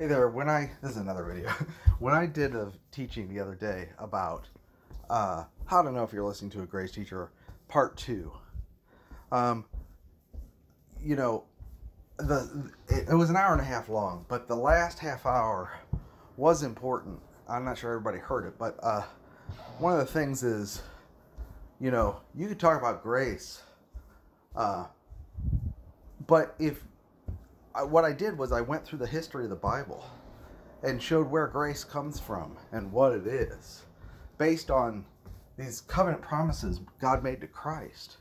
Hey there, when I, this is another video. when I did a teaching the other day about uh, how to know if you're listening to a grace teacher, part two, um, you know, the it, it was an hour and a half long, but the last half hour was important. I'm not sure everybody heard it, but uh, one of the things is, you know, you could talk about grace, uh, but if What I did was I went through the history of the Bible and showed where grace comes from and what it is, based on these covenant promises God made to Christ.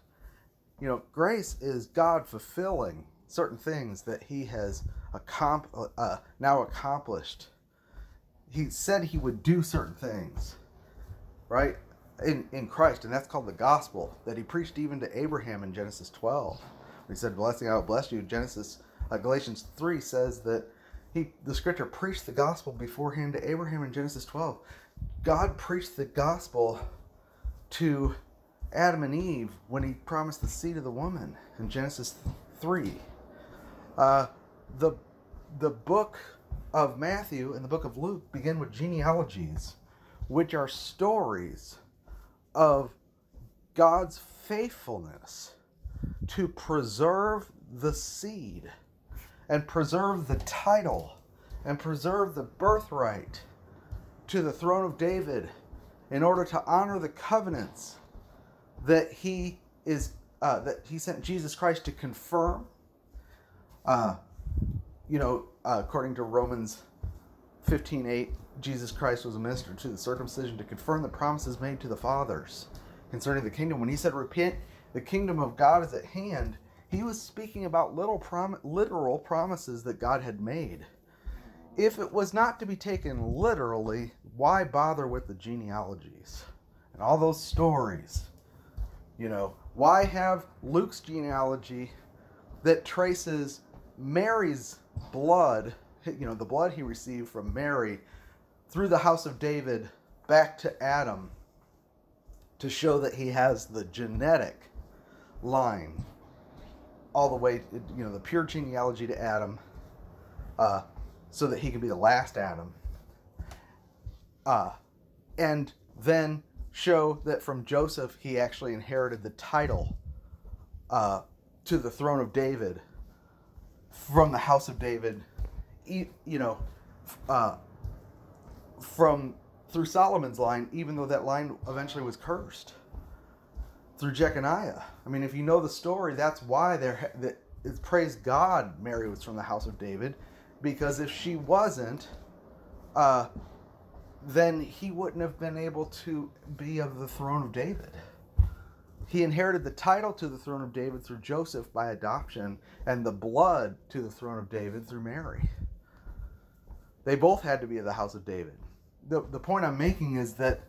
You know, grace is God fulfilling certain things that He has uh, now accomplished. He said He would do certain things, right? In, in Christ, and that's called the gospel that He preached even to Abraham in Genesis 12. He said, Blessing, I will bless you. Genesis uh, Galatians 3 says that he the scripture preached the gospel beforehand to Abraham in Genesis 12. God preached the gospel to Adam and Eve when he promised the seed of the woman in Genesis 3. Uh, the, the book of Matthew and the book of Luke begin with genealogies, which are stories of God's faithfulness to preserve the seed and preserve the title and preserve the birthright to the throne of David in order to honor the covenants that he is uh, that he sent Jesus Christ to confirm. Uh, you know, uh, according to Romans 15:8, Jesus Christ was a minister to the circumcision to confirm the promises made to the fathers concerning the kingdom. When he said, "Repent, the kingdom of God is at hand," he was speaking about little prom- literal promises that God had made. If it was not to be taken literally, why bother with the genealogies and all those stories? You know, why have Luke's genealogy that traces Mary's blood, you know, the blood he received from Mary through the house of David back to Adam to show that he has the genetic line all the way, you know, the pure genealogy to Adam, uh, so that he can be the last Adam. Uh, and then show that from Joseph he actually inherited the title uh, to the throne of David from the house of David, you know, uh, from through Solomon's line, even though that line eventually was cursed through Jeconiah. I mean, if you know the story, that's why there that it's praise God Mary was from the house of David, because if she wasn't, uh, then he wouldn't have been able to be of the throne of David. He inherited the title to the throne of David through Joseph by adoption, and the blood to the throne of David through Mary. They both had to be of the house of David. The, the point I'm making is that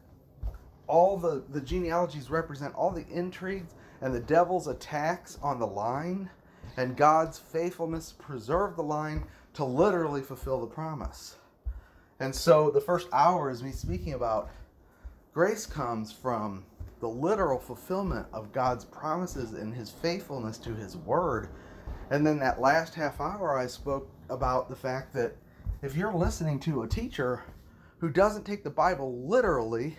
all the, the genealogies represent all the intrigues and the devil's attacks on the line, and God's faithfulness preserve the line to literally fulfill the promise. And so the first hour is me speaking about grace comes from the literal fulfillment of God's promises and his faithfulness to his word. And then that last half hour, I spoke about the fact that if you're listening to a teacher who doesn't take the Bible literally,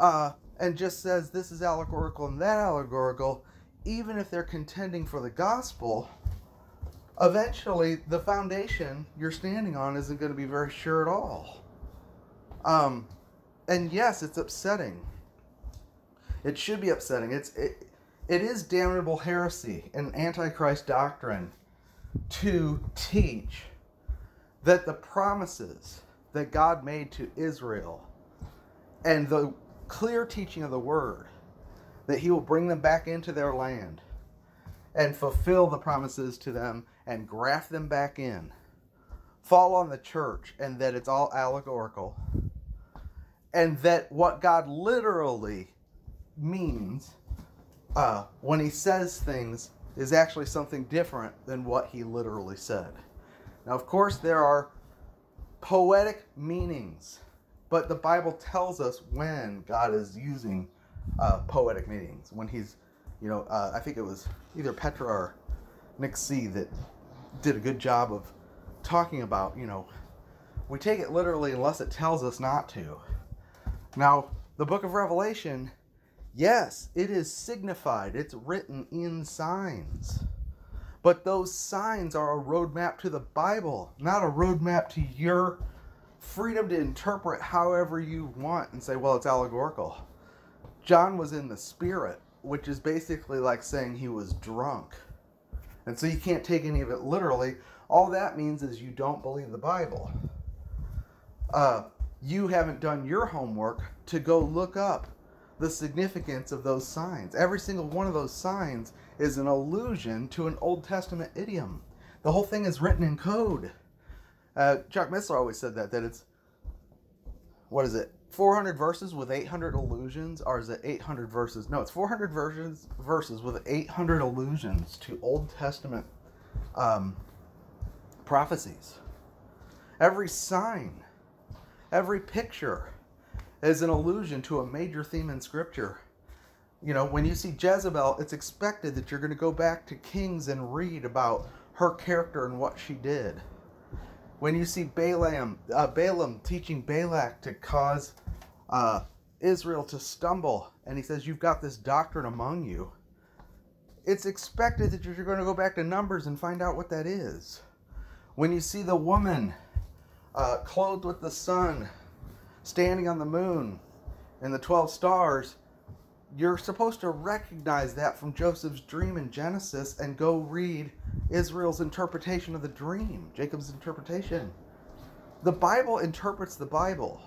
uh, and just says this is allegorical and that allegorical, even if they're contending for the gospel, eventually the foundation you're standing on isn't going to be very sure at all. Um, and yes, it's upsetting. It should be upsetting. It's it, it is damnable heresy and antichrist doctrine to teach that the promises that God made to Israel and the clear teaching of the word that he will bring them back into their land and fulfill the promises to them and graft them back in. Fall on the church and that it's all allegorical. And that what god literally means uh, when he says things is actually something different than what he literally said. Now of course there are poetic meanings but the Bible tells us when God is using uh, poetic meanings. When he's, you know, uh, I think it was either Petra or Nick C that did a good job of talking about, you know, we take it literally unless it tells us not to. Now, the book of Revelation, yes, it is signified, it's written in signs. But those signs are a roadmap to the Bible, not a roadmap to your freedom to interpret however you want and say, well, it's allegorical. John was in the spirit, which is basically like saying he was drunk. And so you can't take any of it literally. All that means is you don't believe the Bible. Uh, you haven't done your homework to go look up the significance of those signs. Every single one of those signs is an allusion to an Old Testament idiom. The whole thing is written in code. Uh, Chuck Missler always said that that it's what is it? 400 verses with 800 allusions, or is it 800 verses? No, it's 400 verses verses with 800 allusions to Old Testament um, prophecies. Every sign, every picture is an allusion to a major theme in Scripture. You know, when you see Jezebel, it's expected that you're going to go back to Kings and read about her character and what she did. When you see Balaam, uh, Balaam teaching Balak to cause uh, Israel to stumble, and he says, You've got this doctrine among you, it's expected that you're going to go back to Numbers and find out what that is. When you see the woman uh, clothed with the sun, standing on the moon, and the 12 stars, you're supposed to recognize that from Joseph's dream in Genesis and go read Israel's interpretation of the dream, Jacob's interpretation. The Bible interprets the Bible.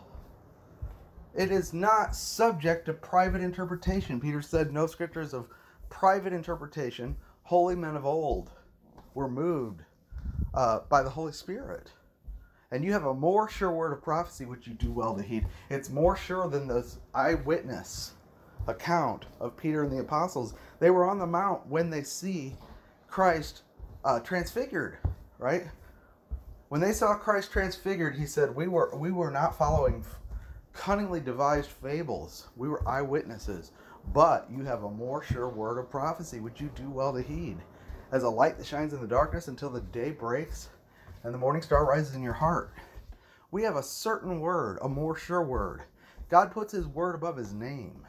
It is not subject to private interpretation. Peter said, No scriptures of private interpretation. Holy men of old were moved uh, by the Holy Spirit. And you have a more sure word of prophecy, which you do well to heed. It's more sure than the eyewitness account of Peter and the apostles. They were on the mount when they see Christ uh, transfigured, right? When they saw Christ transfigured, he said, "We were we were not following cunningly devised fables. We were eyewitnesses. But you have a more sure word of prophecy, which you do well to heed, as a light that shines in the darkness until the day breaks and the morning star rises in your heart." We have a certain word, a more sure word. God puts His word above His name.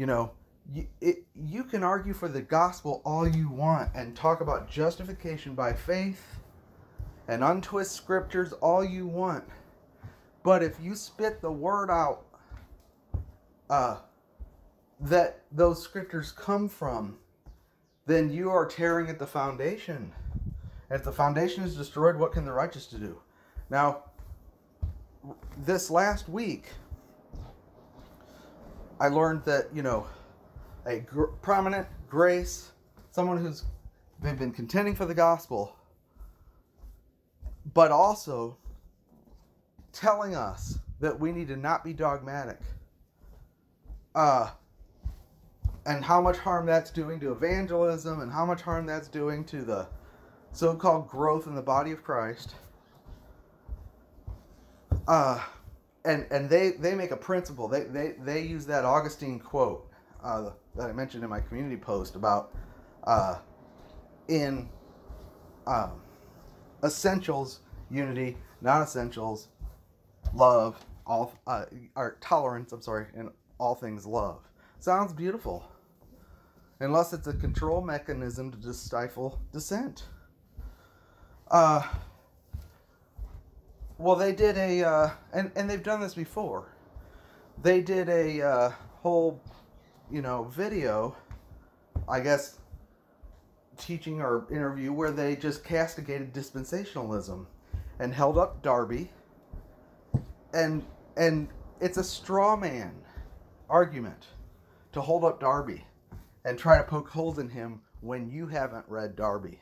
You know, you, it, you can argue for the gospel all you want and talk about justification by faith and untwist scriptures all you want. But if you spit the word out uh, that those scriptures come from, then you are tearing at the foundation. if the foundation is destroyed, what can the righteous do? Now, this last week, I learned that, you know, a gr- prominent grace, someone who's they've been contending for the gospel, but also telling us that we need to not be dogmatic. Uh, and how much harm that's doing to evangelism and how much harm that's doing to the so called growth in the body of Christ. Uh, and and they, they make a principle. They, they, they use that Augustine quote uh, that I mentioned in my community post about uh, in um, essentials unity, non essentials love, all uh, or tolerance. I'm sorry, and all things love. Sounds beautiful, unless it's a control mechanism to just stifle dissent. Uh, well, they did a, uh, and and they've done this before. They did a uh, whole you know, video, I guess, teaching or interview where they just castigated dispensationalism and held up Darby. And and it's a straw man argument to hold up Darby and try to poke holes in him when you haven't read Darby.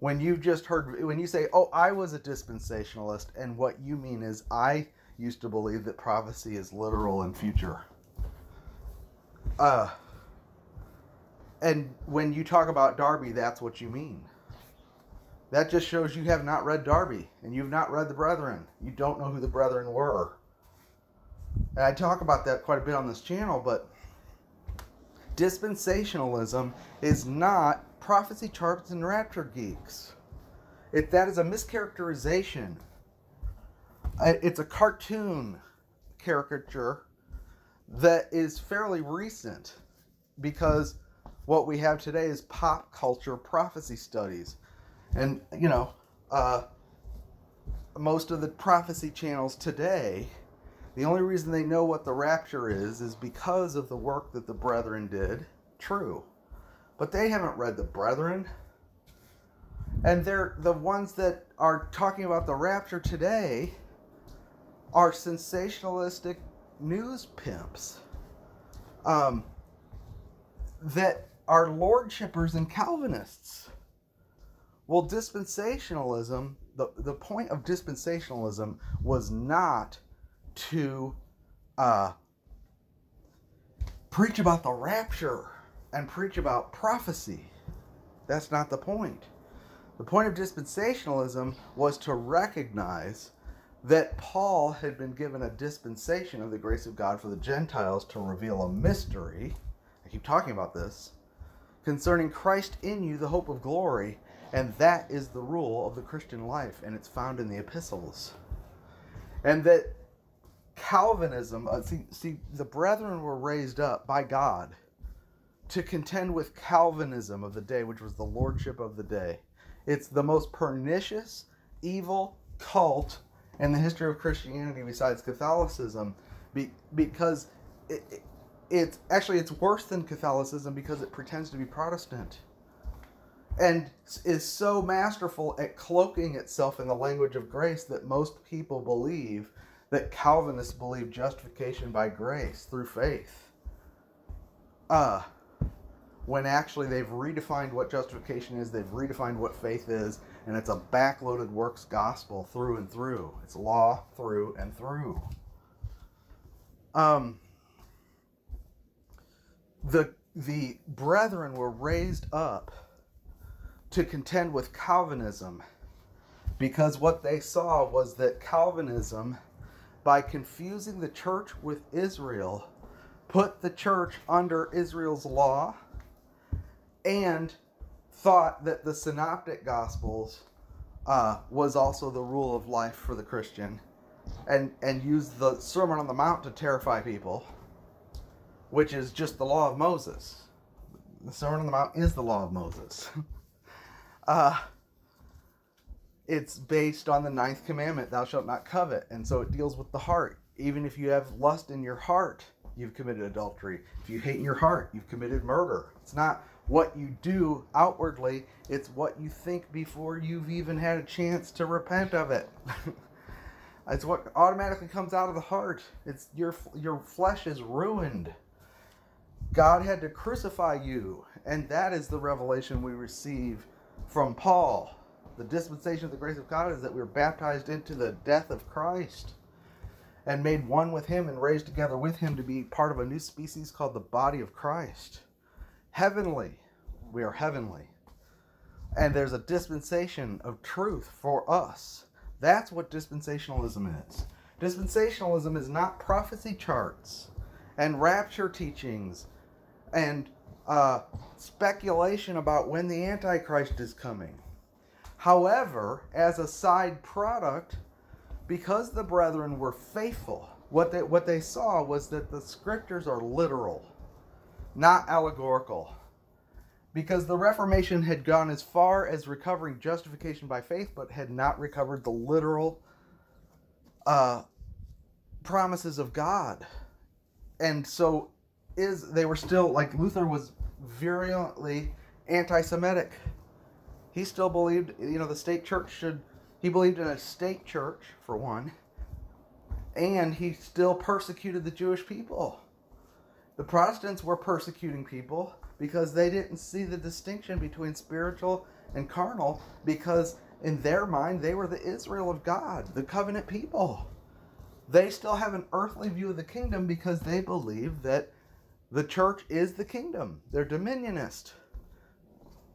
When you've just heard, when you say, oh, I was a dispensationalist, and what you mean is, I used to believe that prophecy is literal and future. Uh, and when you talk about Darby, that's what you mean. That just shows you have not read Darby and you've not read the Brethren. You don't know who the Brethren were. And I talk about that quite a bit on this channel, but dispensationalism is not prophecy charts and rapture geeks. It, that is a mischaracterization. It's a cartoon caricature that is fairly recent because what we have today is pop culture prophecy studies. And, you know, uh, most of the prophecy channels today, the only reason they know what the rapture is is because of the work that the brethren did. True. But they haven't read the brethren. And they're the ones that are talking about the rapture today are sensationalistic news pimps um, that are lordshippers and Calvinists. Well, dispensationalism, the, the point of dispensationalism was not to uh, preach about the rapture and preach about prophecy. That's not the point. The point of dispensationalism was to recognize that Paul had been given a dispensation of the grace of God for the Gentiles to reveal a mystery. I keep talking about this concerning Christ in you, the hope of glory, and that is the rule of the Christian life, and it's found in the epistles. And that Calvinism, uh, see, see, the brethren were raised up by God to contend with Calvinism of the day, which was the lordship of the day. It's the most pernicious, evil cult in the history of Christianity besides Catholicism, be, because it, it, it's actually it's worse than Catholicism because it pretends to be Protestant, and is so masterful at cloaking itself in the language of grace that most people believe that Calvinists believe justification by grace through faith. Uh, when actually they've redefined what justification is, they've redefined what faith is, and it's a backloaded works gospel through and through. It's law through and through. Um, the the brethren were raised up to contend with Calvinism because what they saw was that Calvinism, by confusing the church with Israel, put the church under Israel's law and thought that the synoptic gospels uh, was also the rule of life for the christian and and used the sermon on the mount to terrify people which is just the law of moses. The sermon on the mount is the law of moses. Uh, it's based on the ninth commandment thou shalt not covet. And so it deals with the heart. Even if you have lust in your heart you've committed adultery. If you hate in your heart you've committed murder. It's not what you do outwardly, it's what you think before you've even had a chance to repent of it. it's what automatically comes out of the heart. It's your your flesh is ruined. God had to crucify you, and that is the revelation we receive from Paul. The dispensation of the grace of God is that we are baptized into the death of Christ and made one with him and raised together with him to be part of a new species called the body of Christ heavenly. We are heavenly. And there's a dispensation of truth for us. That's what dispensationalism is. Dispensationalism is not prophecy charts and rapture teachings and uh, speculation about when the Antichrist is coming. However, as a side product, because the brethren were faithful, what they, what they saw was that the scriptures are literal not allegorical. Because the Reformation had gone as far as recovering justification by faith, but had not recovered the literal uh, promises of God. And so is they were still like Luther was virulently anti-Semitic. He still believed, you know, the state church should. He believed in a state church for one, and he still persecuted the Jewish people. The Protestants were persecuting people because they didn't see the distinction between spiritual and carnal because in their mind they were the Israel of God, the covenant people. They still have an earthly view of the kingdom because they believe that the church is the kingdom. They're dominionist.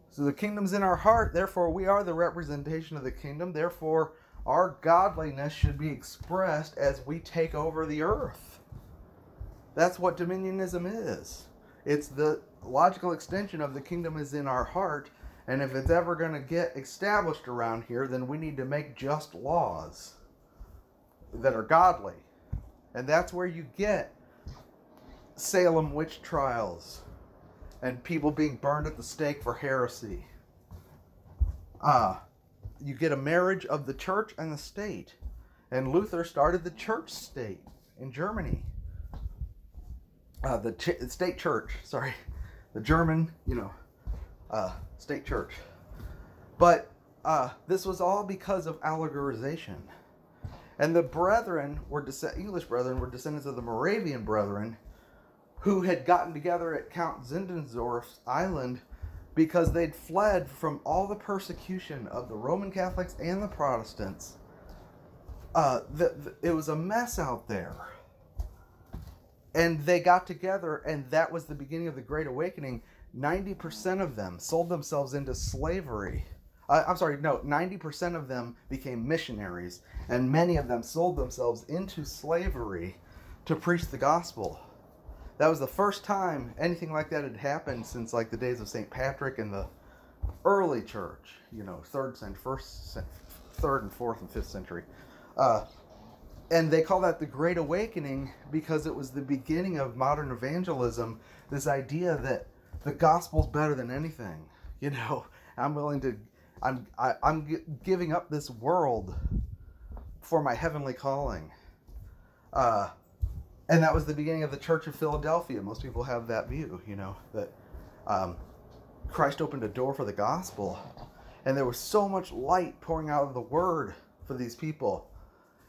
So the kingdom's in our heart, therefore we are the representation of the kingdom, therefore our godliness should be expressed as we take over the earth. That's what dominionism is. It's the logical extension of the kingdom is in our heart, And if it's ever going to get established around here, then we need to make just laws that are godly. And that's where you get Salem witch trials and people being burned at the stake for heresy. Uh, you get a marriage of the church and the state. And Luther started the church state in Germany. Uh, the ch- state church, sorry. The German, you know, uh, state church. But uh, this was all because of allegorization. And the brethren were English brethren were descendants of the Moravian brethren who had gotten together at Count Zinzendorf's island because they'd fled from all the persecution of the Roman Catholics and the Protestants. Uh, the, the, it was a mess out there. And they got together, and that was the beginning of the Great Awakening. 90% of them sold themselves into slavery. Uh, I'm sorry, no, 90% of them became missionaries, and many of them sold themselves into slavery to preach the gospel. That was the first time anything like that had happened since like the days of St. Patrick and the early church, you know, third century, first, third and fourth and fifth century. Uh, and they call that the Great Awakening because it was the beginning of modern evangelism. This idea that the gospel's better than anything. You know, I'm willing to, I'm, I, am i am giving up this world for my heavenly calling. Uh, and that was the beginning of the Church of Philadelphia. Most people have that view, you know, that um, Christ opened a door for the gospel, and there was so much light pouring out of the Word for these people,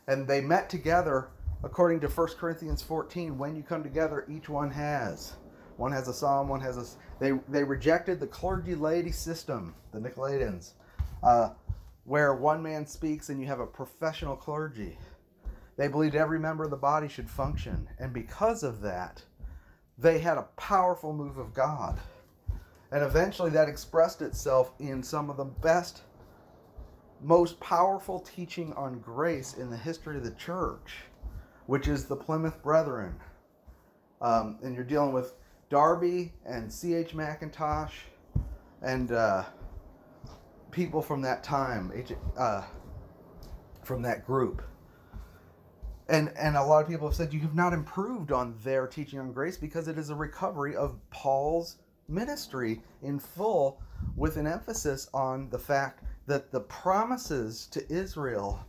and they met together according to 1 Corinthians 14. When you come together, each one has. One has a psalm, one has a. They they rejected the clergy laity system, the Nicolaitans, uh, where one man speaks and you have a professional clergy. They believed every member of the body should function. And because of that, they had a powerful move of God. And eventually that expressed itself in some of the best, most powerful teaching on grace in the history of the church, which is the Plymouth Brethren. Um, and you're dealing with Darby and C.H. Mackintosh and uh, people from that time, uh, from that group and and a lot of people have said you have not improved on their teaching on grace because it is a recovery of Paul's ministry in full with an emphasis on the fact that the promises to Israel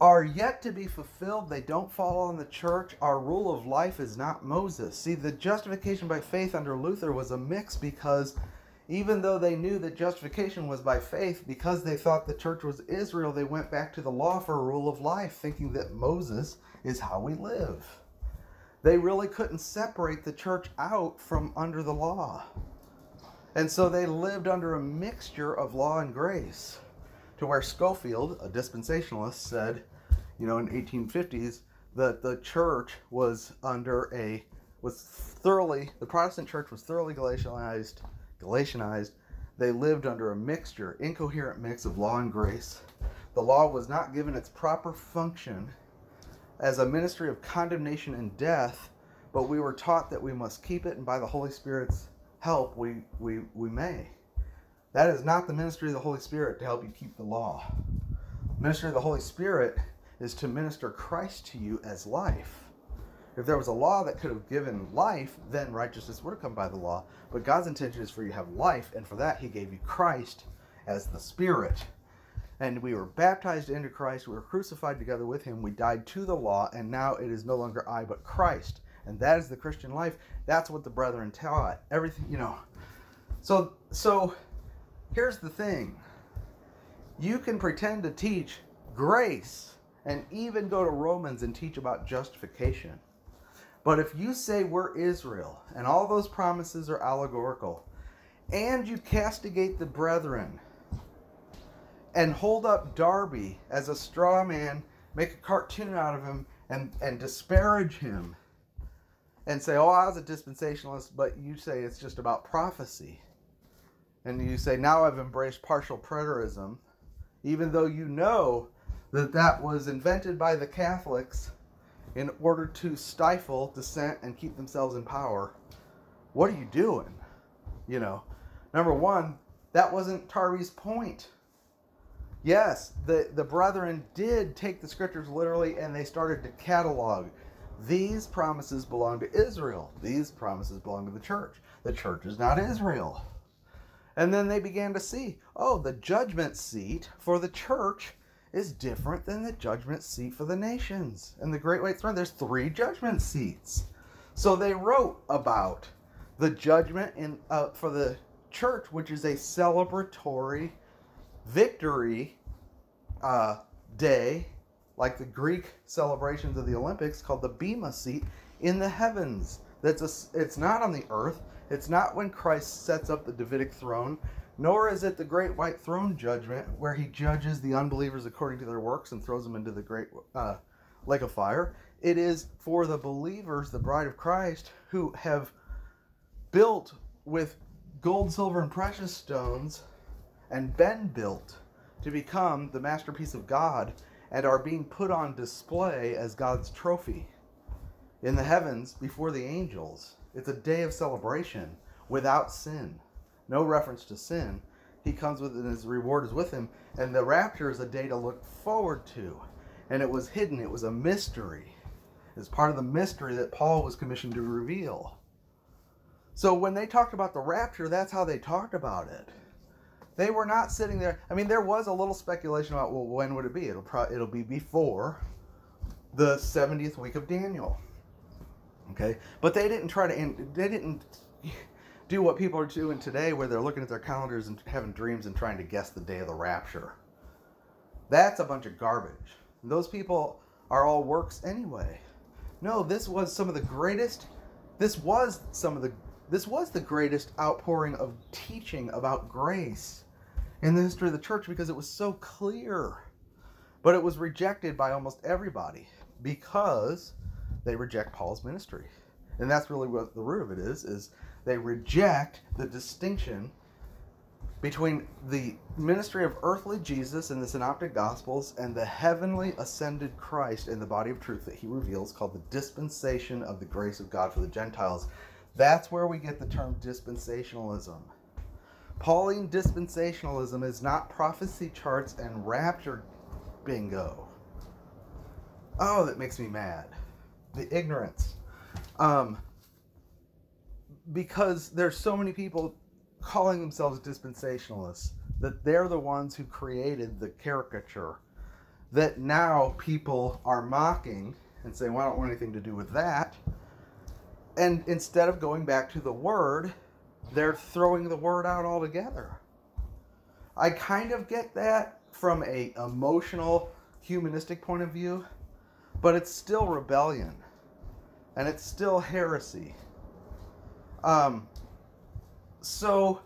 are yet to be fulfilled. They don't fall on the church. Our rule of life is not Moses. See, the justification by faith under Luther was a mix because even though they knew that justification was by faith, because they thought the church was Israel, they went back to the law for a rule of life, thinking that Moses is how we live. They really couldn't separate the church out from under the law. And so they lived under a mixture of law and grace. To where Scofield, a dispensationalist, said, you know, in 1850s, that the church was under a was thoroughly the Protestant church was thoroughly Galatianized Galatianized, they lived under a mixture, incoherent mix of law and grace. The law was not given its proper function as a ministry of condemnation and death, but we were taught that we must keep it, and by the Holy Spirit's help, we, we, we may. That is not the ministry of the Holy Spirit to help you keep the law. The ministry of the Holy Spirit is to minister Christ to you as life. If there was a law that could have given life, then righteousness would have come by the law. But God's intention is for you to have life, and for that, He gave you Christ as the Spirit. And we were baptized into Christ, we were crucified together with Him, we died to the law, and now it is no longer I, but Christ. And that is the Christian life. That's what the brethren taught. Everything, you know. So, so here's the thing you can pretend to teach grace and even go to Romans and teach about justification. But if you say we're Israel and all those promises are allegorical, and you castigate the brethren and hold up Darby as a straw man, make a cartoon out of him, and, and disparage him, and say, Oh, I was a dispensationalist, but you say it's just about prophecy. And you say, Now I've embraced partial preterism, even though you know that that was invented by the Catholics in order to stifle dissent and keep themselves in power, what are you doing? You know, number one, That wasn't Darby's point. Yes, the, the brethren did take the scriptures literally and they started to catalog. These promises belong to Israel. These promises belong to the church. The church is not Israel. And then they began to see, oh, the judgment seat for the church is different than the judgment seat for the nations. And the Great White Throne, there's three judgment seats. So they wrote about the judgment in uh, for the church, which is a celebratory victory uh, day, like the Greek celebrations of the Olympics, called the Bema seat in the heavens. That's a, it's not on the earth. It's not when Christ sets up the Davidic throne, nor is it the great white throne judgment where he judges the unbelievers according to their works and throws them into the great uh, lake of fire. It is for the believers, the bride of Christ, who have built with gold, silver, and precious stones and been built to become the masterpiece of God and are being put on display as God's trophy in the heavens before the angels. It's a day of celebration without sin. No reference to sin. He comes with and his reward is with him. And the rapture is a day to look forward to. And it was hidden, it was a mystery. It's part of the mystery that Paul was commissioned to reveal. So when they talked about the rapture, that's how they talked about it. They were not sitting there. I mean, there was a little speculation about well, when would it be? It'll pro- it'll be before the 70th week of Daniel. Okay, but they didn't try to. They didn't do what people are doing today, where they're looking at their calendars and having dreams and trying to guess the day of the rapture. That's a bunch of garbage. Those people are all works anyway. No, this was some of the greatest. This was some of the this was the greatest outpouring of teaching about grace in the history of the church because it was so clear. But it was rejected by almost everybody because they reject Paul's ministry. And that's really what the root of it is is they reject the distinction between the ministry of earthly Jesus in the synoptic gospels and the heavenly ascended Christ in the body of truth that he reveals called the dispensation of the grace of God for the Gentiles that's where we get the term dispensationalism. Pauline dispensationalism is not prophecy charts and rapture bingo. Oh, that makes me mad. The ignorance. Um, because there's so many people calling themselves dispensationalists that they're the ones who created the caricature that now people are mocking and saying, well, I don't want anything to do with that and instead of going back to the word, they're throwing the word out altogether. I kind of get that from a emotional, humanistic point of view, but it's still rebellion, and it's still heresy. Um, so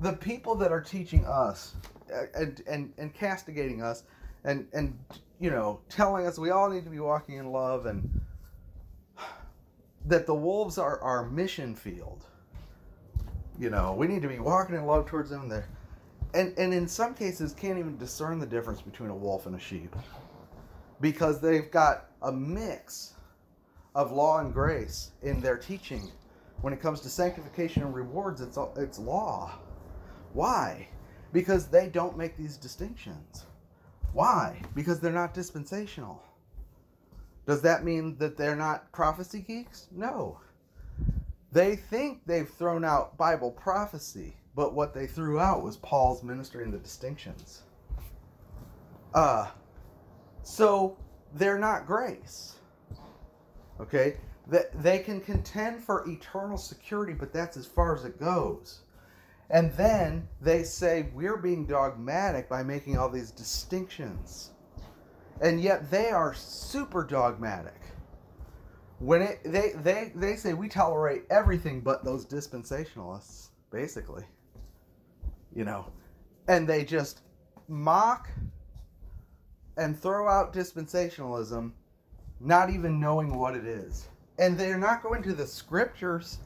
the people that are teaching us and, and, and castigating us and, and you know telling us we all need to be walking in love and that the wolves are our mission field. You know, we need to be walking in love towards them there. And and in some cases can't even discern the difference between a wolf and a sheep. Because they've got a mix of law and grace in their teaching. When it comes to sanctification and rewards, it's it's law. Why? Because they don't make these distinctions. Why? Because they're not dispensational. Does that mean that they're not prophecy geeks? No. They think they've thrown out Bible prophecy, but what they threw out was Paul's ministry and the distinctions. Uh, so they're not grace. Okay? That they can contend for eternal security, but that's as far as it goes. And then they say we're being dogmatic by making all these distinctions and yet they are super dogmatic. When it they they they say we tolerate everything but those dispensationalists, basically. You know, and they just mock and throw out dispensationalism, not even knowing what it is. And they're not going to the scriptures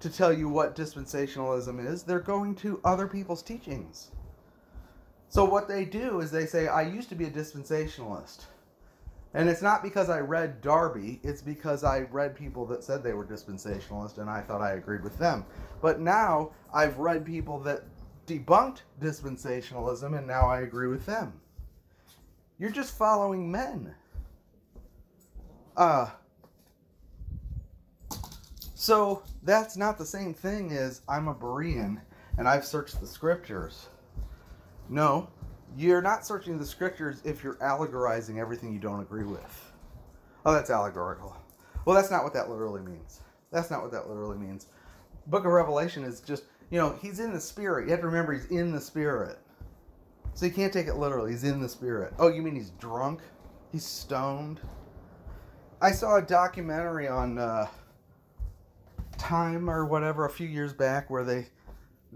to tell you what dispensationalism is. They're going to other people's teachings. So what they do is they say, I used to be a dispensationalist. And it's not because I read Darby, it's because I read people that said they were dispensationalist and I thought I agreed with them. But now I've read people that debunked dispensationalism and now I agree with them. You're just following men. Uh so that's not the same thing as I'm a Berean and I've searched the scriptures. No, you're not searching the scriptures if you're allegorizing everything you don't agree with. Oh, that's allegorical. Well, that's not what that literally means. That's not what that literally means. Book of Revelation is just, you know, he's in the spirit. You have to remember he's in the spirit. So you can't take it literally. He's in the spirit. Oh, you mean he's drunk? He's stoned? I saw a documentary on uh, Time or whatever a few years back where they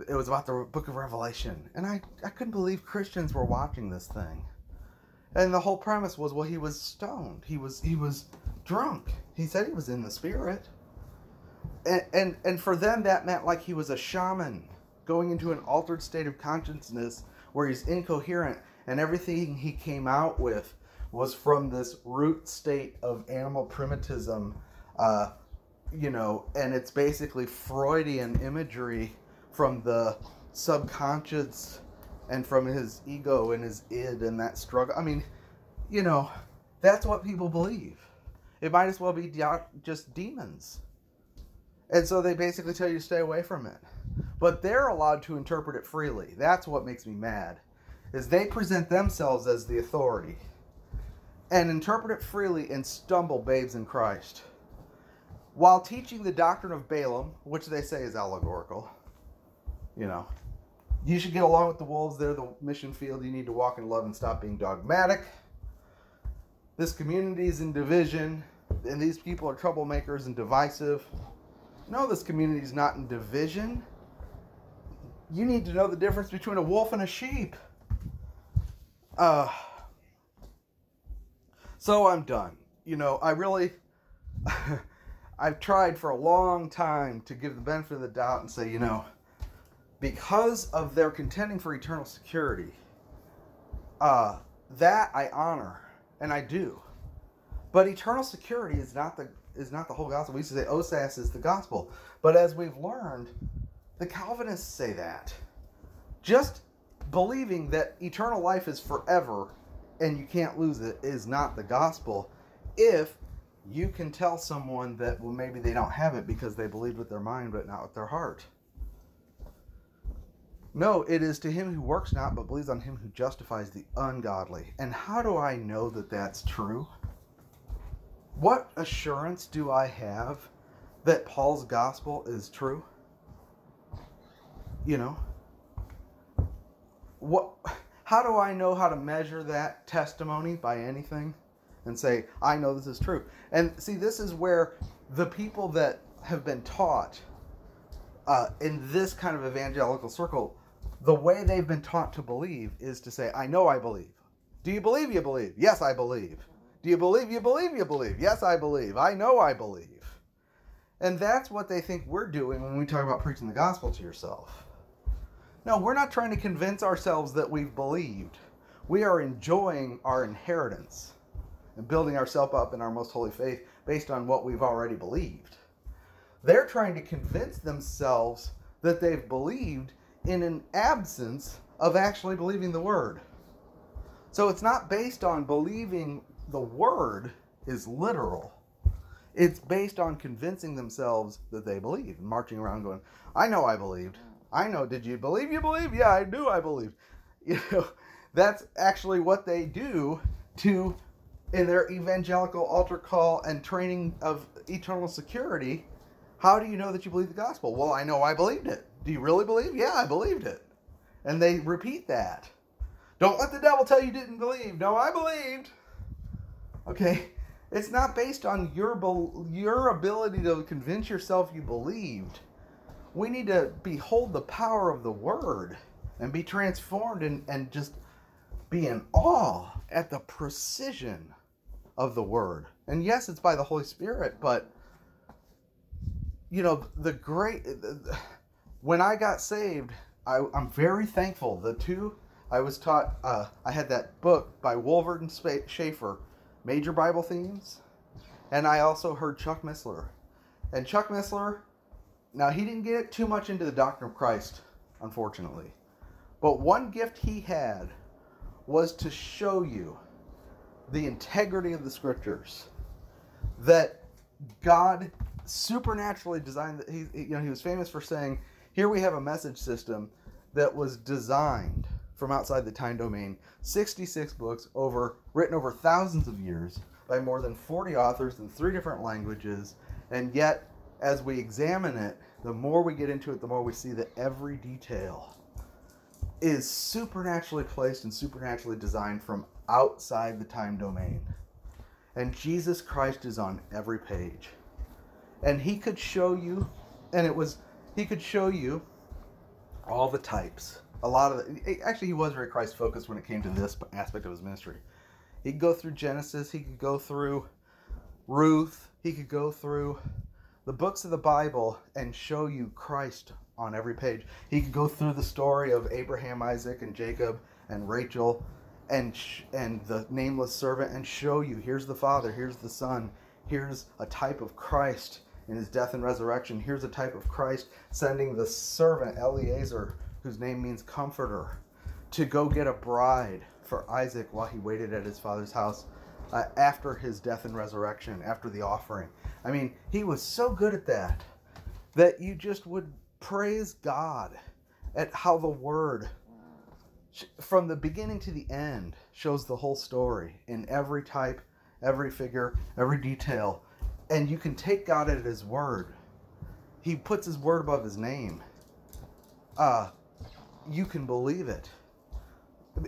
it was about the book of Revelation. And I, I couldn't believe Christians were watching this thing. And the whole premise was well he was stoned. He was he was drunk. He said he was in the spirit. And and, and for them that meant like he was a shaman going into an altered state of consciousness where he's incoherent and everything he came out with was from this root state of animal primitivism uh, you know, and it's basically Freudian imagery from the subconscious and from his ego and his id and that struggle. I mean, you know, that's what people believe. It might as well be just demons. And so they basically tell you to stay away from it. But they're allowed to interpret it freely. That's what makes me mad. Is they present themselves as the authority and interpret it freely and stumble babes in Christ. While teaching the doctrine of Balaam, which they say is allegorical, you know, you should get along with the wolves. They're the mission field. You need to walk in love and stop being dogmatic. This community is in division, and these people are troublemakers and divisive. No, this community is not in division. You need to know the difference between a wolf and a sheep. Uh, so I'm done. You know, I really, I've tried for a long time to give the benefit of the doubt and say, you know, because of their contending for eternal security, uh, that I honor and I do. But eternal security is not the is not the whole gospel. We used to say OSAS is the gospel, but as we've learned, the Calvinists say that. Just believing that eternal life is forever and you can't lose it is not the gospel. If you can tell someone that well maybe they don't have it because they believed with their mind but not with their heart. No, it is to him who works not, but believes on him who justifies the ungodly. And how do I know that that's true? What assurance do I have that Paul's gospel is true? You know? What how do I know how to measure that testimony by anything and say, I know this is true? And see, this is where the people that have been taught uh, in this kind of evangelical circle the way they've been taught to believe is to say, I know I believe. Do you believe you believe? Yes, I believe. Do you believe you believe you believe? Yes, I believe. I know I believe. And that's what they think we're doing when we talk about preaching the gospel to yourself. No, we're not trying to convince ourselves that we've believed. We are enjoying our inheritance and building ourselves up in our most holy faith based on what we've already believed. They're trying to convince themselves that they've believed in an absence of actually believing the word. So it's not based on believing the word is literal. It's based on convincing themselves that they believe and marching around going, I know I believed. I know. Did you believe you believe? Yeah, I do. I believed. You know, that's actually what they do to in their evangelical altar call and training of eternal security. How do you know that you believe the gospel? Well, I know I believed it. Do you really believe? Yeah, I believed it. And they repeat that. Don't let the devil tell you didn't believe. No, I believed. Okay? It's not based on your your ability to convince yourself you believed. We need to behold the power of the word and be transformed and, and just be in awe at the precision of the word. And yes, it's by the Holy Spirit, but you know, the great the, when I got saved, I, am very thankful. The two I was taught, uh, I had that book by Walvoord and Chafer, Major Bible Themes, and I also heard Chuck Missler. And Chuck Missler, now he didn't get too much into the doctrine of Christ, unfortunately, But one gift he had was to show you the integrity of the scriptures. That God supernaturally designed he you know he was famous for saying here we have a message system that was designed from outside the time domain 66 books over written over thousands of years by more than 40 authors in three different languages. And yet as we examine it the more we get into it the more we see that every detail is supernaturally placed and supernaturally designed from outside the time domain. And Jesus Christ is on every page. And he could show you and it was he could show you all the types. A lot of the, actually he was very christ focused when it came to this aspect of his ministry. He could go through genesis he could go through ruth he could go through the books of the bible and show you christ on every page. He could go through the story of abraham isaac and jacob and rachel and and the nameless servant and show you here's the father here's the son here's a type of christ in his death and resurrection. Here's a type of Christ sending the servant Eliezer, whose name means comforter, to go get a bride for Isaac while he waited at his father's house uh, after his death and resurrection, after the offering. I mean, he was so good at that that you just would praise God at how the word from the beginning to the end shows the whole story in every type, every figure, every detail and you can take God at His word. He puts His word above His name. Uh, you can believe it.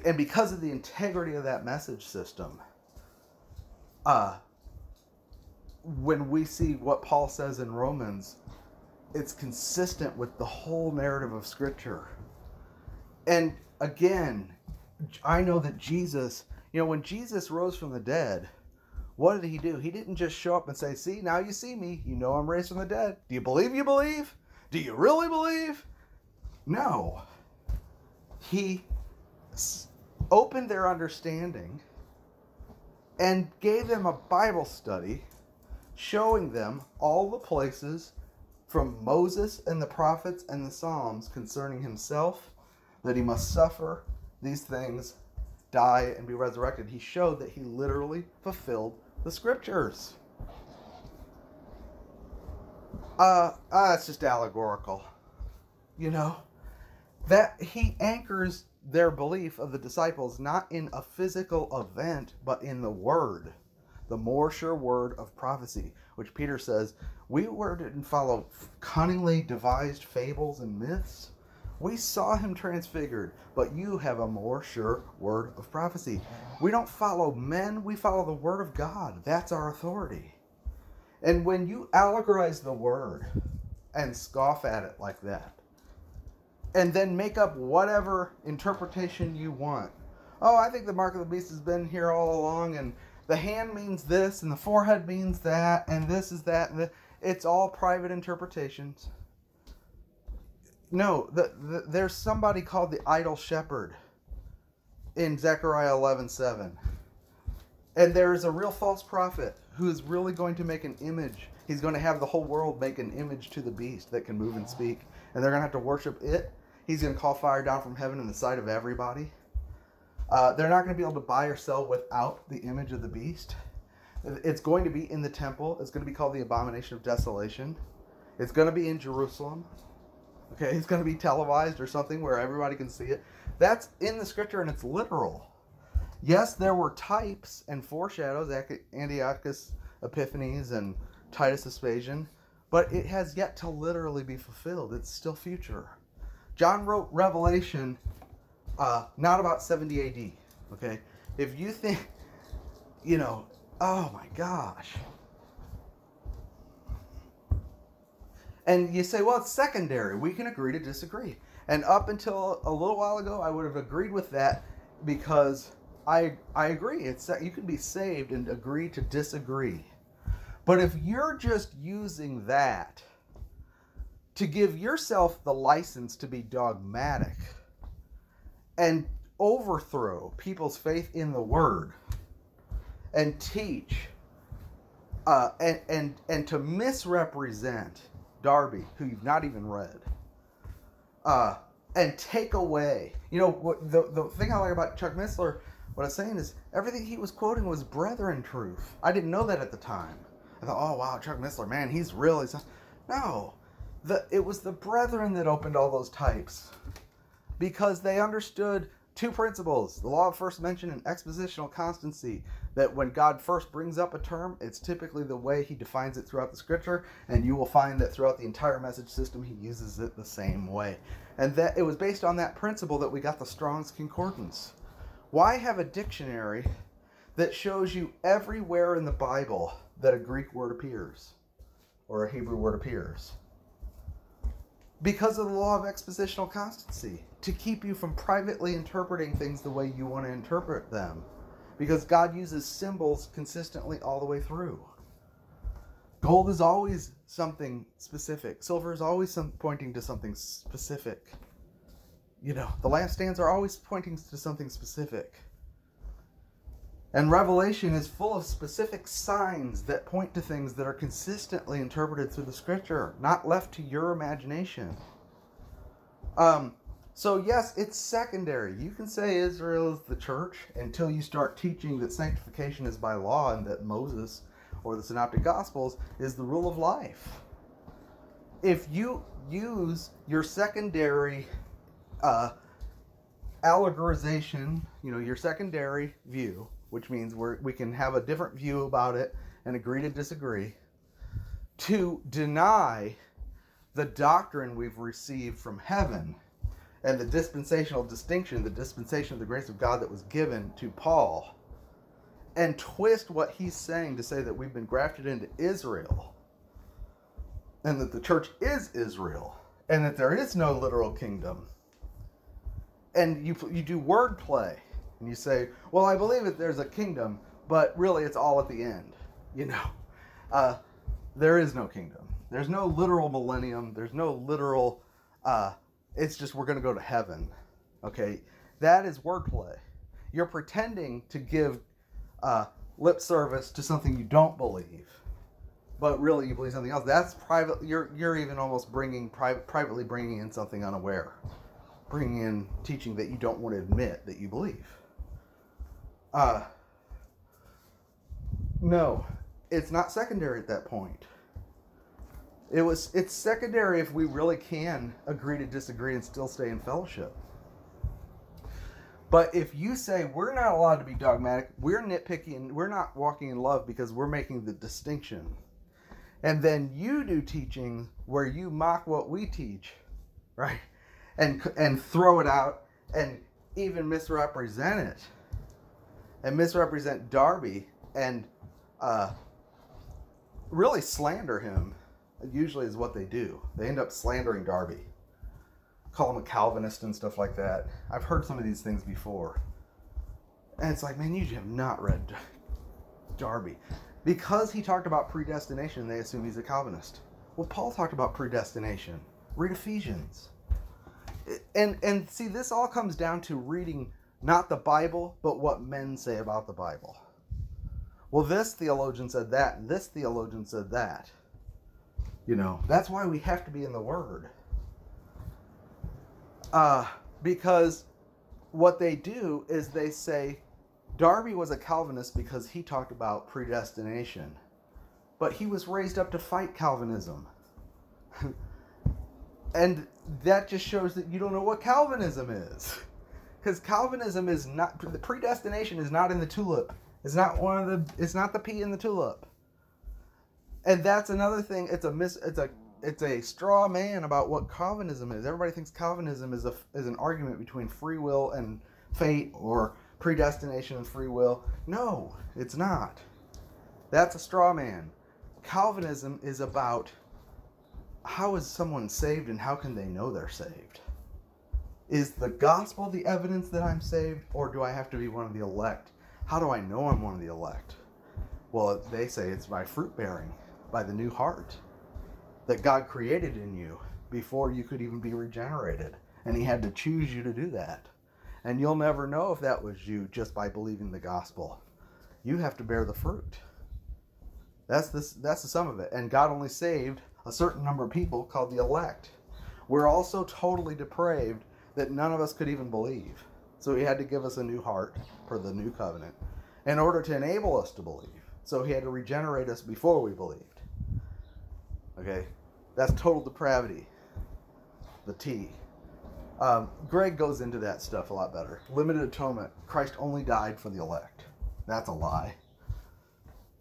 And because of the integrity of that message system, uh, when we see what Paul says in Romans, it's consistent with the whole narrative of Scripture. And again, I know that Jesus, you know, when Jesus rose from the dead, what did he do? He didn't just show up and say, See, now you see me. You know I'm raised from the dead. Do you believe you believe? Do you really believe? No. He opened their understanding and gave them a Bible study showing them all the places from Moses and the prophets and the Psalms concerning himself that he must suffer these things die, and be resurrected. He showed that he literally fulfilled the scriptures. Uh, uh it's just allegorical. You know? That he anchors their belief of the disciples not in a physical event, but in the word, the more sure word of prophecy, which Peter says, we were didn't follow cunningly devised fables and myths, we saw him transfigured, but you have a more sure word of prophecy. We don't follow men, we follow the word of God. That's our authority. And when you allegorize the word and scoff at it like that, and then make up whatever interpretation you want. Oh, I think the mark of the beast has been here all along, and the hand means this, and the forehead means that, and this is that, and the, it's all private interpretations. No, the, the, there's somebody called the idol shepherd in Zechariah 11 7. And there is a real false prophet who is really going to make an image. He's going to have the whole world make an image to the beast that can move and speak. And they're going to have to worship it. He's going to call fire down from heaven in the sight of everybody. Uh, they're not going to be able to buy or sell without the image of the beast. It's going to be in the temple. It's going to be called the abomination of desolation. It's going to be in Jerusalem. Okay, it's going to be televised or something where everybody can see it. That's in the scripture and it's literal. Yes, there were types and foreshadows, Antiochus Epiphanes and Titus Vespasian, but it has yet to literally be fulfilled. It's still future. John wrote Revelation uh, not about 70 AD. Okay? If you think, you know, oh my gosh, And you say, well, it's secondary. We can agree to disagree. And up until a little while ago, I would have agreed with that because I I agree. It's you can be saved and agree to disagree. But if you're just using that to give yourself the license to be dogmatic and overthrow people's faith in the word and teach uh, and, and, and to misrepresent Darby, who you've not even read, uh, and take away. You know, what, the, the thing I like about Chuck Missler, what I'm saying is everything he was quoting was brethren truth. I didn't know that at the time. I thought, oh, wow, Chuck Missler, man, he's really. No. The, it was the brethren that opened all those types because they understood two principles. The law of first mention and expositional constancy that when god first brings up a term it's typically the way he defines it throughout the scripture and you will find that throughout the entire message system he uses it the same way. And that it was based on that principle that we got the strong's concordance. Why have a dictionary that shows you everywhere in the bible that a greek word appears or a hebrew word appears because of the law of expositional constancy to keep you from privately interpreting things the way you want to interpret them because God uses symbols consistently all the way through. Gold is always something specific. Silver is always some pointing to something specific. You know, the lampstands are always pointing to something specific. And Revelation is full of specific signs that point to things that are consistently interpreted through the scripture, not left to your imagination. Um, so, yes, it's secondary. You can say Israel is the church until you start teaching that sanctification is by law and that Moses or the Synoptic Gospels is the rule of life. If you use your secondary uh, allegorization, you know, your secondary view, which means we we can have a different view about it and agree to disagree, to deny the doctrine we've received from heaven and the dispensational distinction, the dispensation of the grace of God that was given to Paul, and twist what he's saying to say that we've been grafted into Israel and that the church is Israel and that there is no literal kingdom. And you, you do wordplay and you say, well, I believe that there's a kingdom, but really it's all at the end. You know, uh, there is no kingdom. There's no literal millennium. There's no literal uh, it's just we're going to go to heaven. Okay, that is wordplay. You're pretending to give uh, lip service to something you don't believe, but really you believe something else. That's private. You're you're even almost bringing private privately bringing in something unaware, bringing in teaching that you don't want to admit that you believe. Uh, no, it's not secondary at that point. It was it's secondary if we really can agree to disagree and still stay in fellowship. But if you say we're not allowed to be dogmatic, we're nitpicking, we're not walking in love because we're making the distinction. And then you do teaching where you mock what we teach, right? And and throw it out and even misrepresent it. And misrepresent Darby and uh, really slander him usually is what they do. They end up slandering Darby, call him a Calvinist and stuff like that. I've heard some of these things before. And it's like, man, you have not read Darby. Because he talked about predestination, they assume he's a Calvinist. Well, Paul talked about predestination. Read Ephesians. And and see, this all comes down to reading not the Bible, but what men say about the Bible. Well, this theologian said that, and this theologian said that. You know, that's why we have to be in the Word. Uh, because what they do is they say Darby was a Calvinist because he talked about predestination, but he was raised up to fight Calvinism. and that just shows that you don't know what Calvinism is. Because Calvinism is not the predestination is not in the tulip. It's not one of the it's not the pea in the tulip and that's another thing. It's a mis. It's a it's a straw man about what Calvinism is. Everybody thinks Calvinism is a is an argument between free will and fate or predestination and free will. No, it's not. That's a straw man. Calvinism is about how is someone saved and how can they know they're saved? Is the gospel the evidence that I'm saved or do I have to be one of the elect? How do I know I'm one of the elect? Well, they say it's by fruit bearing by the new heart that God created in you before you could even be regenerated. And He had to choose you to do that. And you'll never know if that was you just by believing the gospel. You have to bear the fruit. That's this that's the sum of it. And God only saved a certain number of people called the elect. We're also totally depraved that none of us could even believe. So he had to give us a new heart for the new covenant in order to enable us to believe. So he had to regenerate us before we believed. Okay? That's total depravity. The T. Um, Greg goes into that stuff a lot better. Limited atonement. Christ only died for the elect. That's a lie.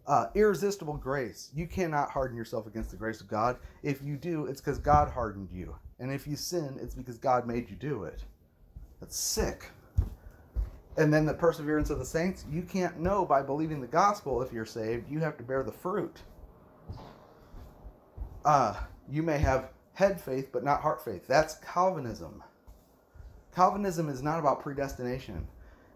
Uh, irresistible grace. You cannot harden yourself against the grace of God. If you do, it's because God hardened you. And if you sin, it's because God made you do it. That's sick. And then the perseverance of the saints. You can't know by believing the gospel if you're saved. You have to bear the fruit. Uh, you may have head faith, but not heart faith. That's Calvinism. Calvinism is not about predestination.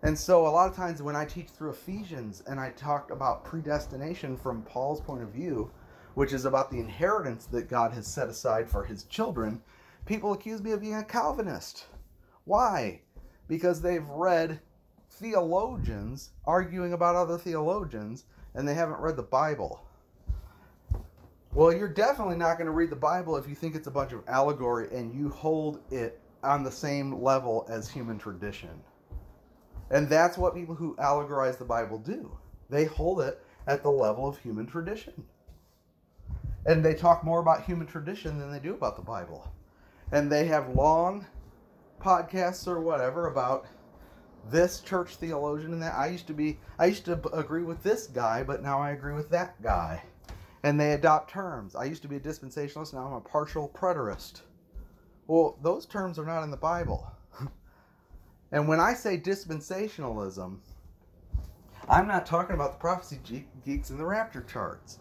And so, a lot of times when I teach through Ephesians and I talk about predestination from Paul's point of view, which is about the inheritance that God has set aside for his children, people accuse me of being a Calvinist. Why? Because they've read theologians arguing about other theologians and they haven't read the Bible. Well, you're definitely not going to read the Bible if you think it's a bunch of allegory and you hold it on the same level as human tradition. And that's what people who allegorize the Bible do. They hold it at the level of human tradition. And they talk more about human tradition than they do about the Bible. And they have long podcasts or whatever about this church theologian and that. I used to be, I used to agree with this guy, but now I agree with that guy. And they adopt terms. I used to be a dispensationalist, now I'm a partial preterist. Well, those terms are not in the Bible. and when I say dispensationalism, I'm not talking about the prophecy geeks and the rapture charts.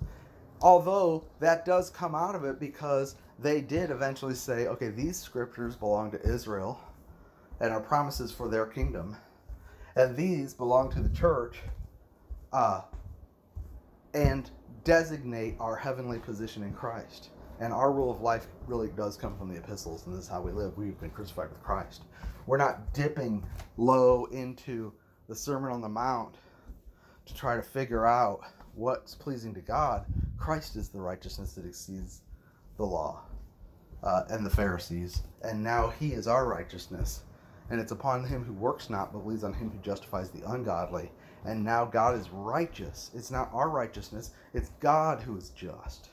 Although that does come out of it because they did eventually say, okay, these scriptures belong to Israel and are promises for their kingdom, and these belong to the church uh, and designate our heavenly position in Christ. And our rule of life really does come from the epistles, and this is how we live. We've been crucified with Christ. We're not dipping low into the Sermon on the Mount to try to figure out what's pleasing to God. Christ is the righteousness that exceeds the law uh, and the Pharisees, and now He is our righteousness. And it's upon him who works not, but believes on him who justifies the ungodly. And now God is righteous. It's not our righteousness, it's God who is just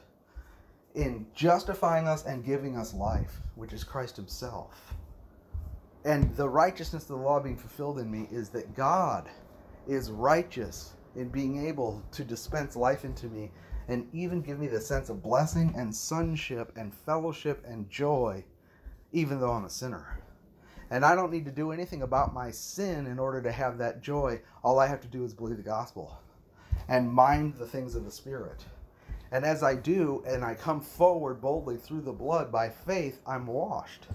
in justifying us and giving us life, which is Christ Himself. And the righteousness of the law being fulfilled in me is that God is righteous in being able to dispense life into me and even give me the sense of blessing and sonship and fellowship and joy, even though I'm a sinner. And I don't need to do anything about my sin in order to have that joy. All I have to do is believe the gospel and mind the things of the Spirit. And as I do, and I come forward boldly through the blood by faith, I'm washed.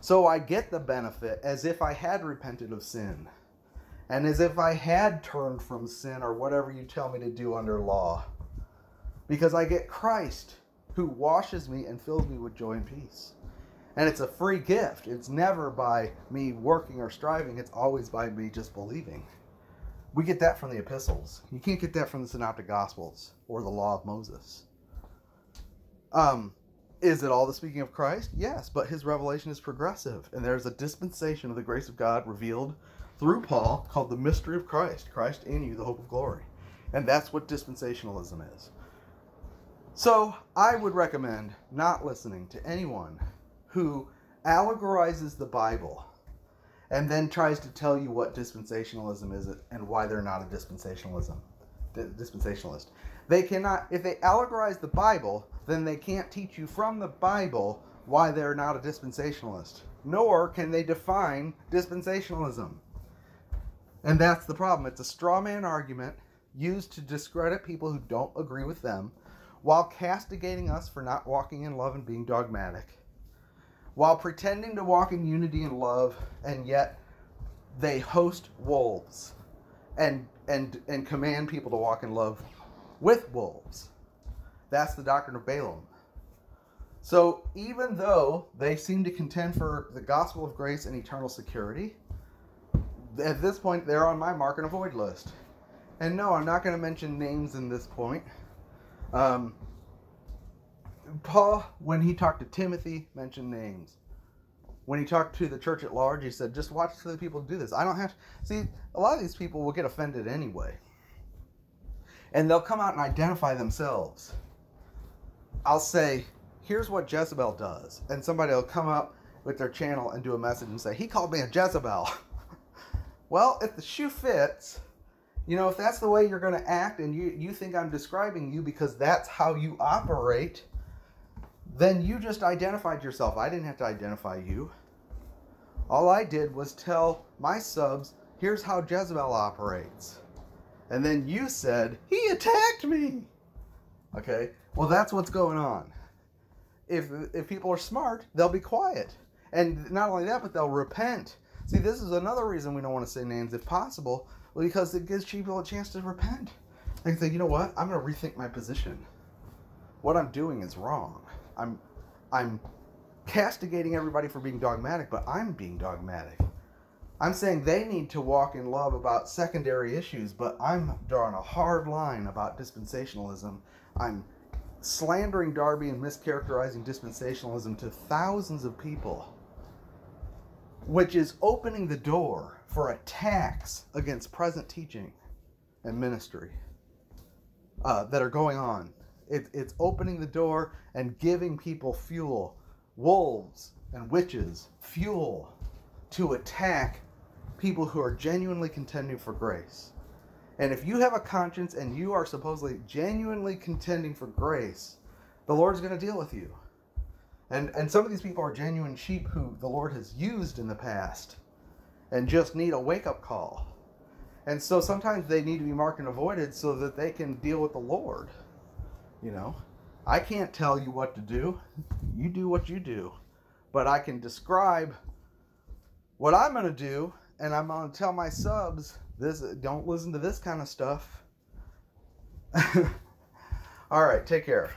So I get the benefit as if I had repented of sin. And as if I had turned from sin or whatever you tell me to do under law. Because I get Christ who washes me and fills me with joy and peace. And it's a free gift. It's never by me working or striving, it's always by me just believing. We get that from the epistles. You can't get that from the synoptic gospels or the law of Moses. Um, is it all the speaking of Christ? Yes, but his revelation is progressive, and there's a dispensation of the grace of God revealed through Paul called the mystery of Christ, Christ in you, the hope of glory. And that's what dispensationalism is. So I would recommend not listening to anyone who allegorizes the Bible and then tries to tell you what dispensationalism is and why they're not a dispensationalism dispensationalist. They cannot if they allegorize the Bible, then they can't teach you from the Bible why they're not a dispensationalist. Nor can they define dispensationalism. And that's the problem. It's a straw man argument used to discredit people who don't agree with them while castigating us for not walking in love and being dogmatic while pretending to walk in unity and love, and yet they host wolves and and and command people to walk in love with wolves. That's the doctrine of Balaam. So even though they seem to contend for the gospel of grace and eternal security, at this point they're on my mark and avoid list. And no, I'm not going to mention names in this point. Um, Paul, when he talked to Timothy, mentioned names. when he talked to the church at large, he said, just watch the people do this. I don't have to. See, a lot of these people will get offended anyway. And they'll come out and identify themselves. I'll say, here's what Jezebel does. And somebody will come up with their channel and do a message and say, he called me a Jezebel. well, if the shoe fits, you know, if that's the way you're going to act and you, you think I'm describing you because that's how you operate, then you just identified yourself. I didn't have to identify you. All I did was tell my subs, here's how Jezebel operates. And then you said, he attacked me. Okay, well, that's what's going on. If, if people are smart, they'll be quiet. And not only that, but they'll repent. See, this is another reason we don't want to say names if possible, because it gives people a chance to repent. They say, you know what? I'm going to rethink my position. What I'm doing is wrong. I'm, I'm castigating everybody for being dogmatic, but I'm being dogmatic. I'm saying they need to walk in love about secondary issues, but I'm drawing a hard line about dispensationalism. I'm slandering Darby and mischaracterizing dispensationalism to thousands of people, which is opening the door for attacks against present teaching and ministry uh, that are going on. It, it's opening the door and giving people fuel, wolves and witches, fuel to attack people who are genuinely contending for grace. And if you have a conscience and you are supposedly genuinely contending for grace, the Lord's going to deal with you. And and some of these people are genuine sheep who the Lord has used in the past and just need a wake-up call. And so sometimes they need to be marked and avoided so that they can deal with the Lord. You know, I can't tell you what to do. You do what you do. But I can describe what I'm going to do and I'm going to tell my subs this don't listen to this kind of stuff. All right, take care.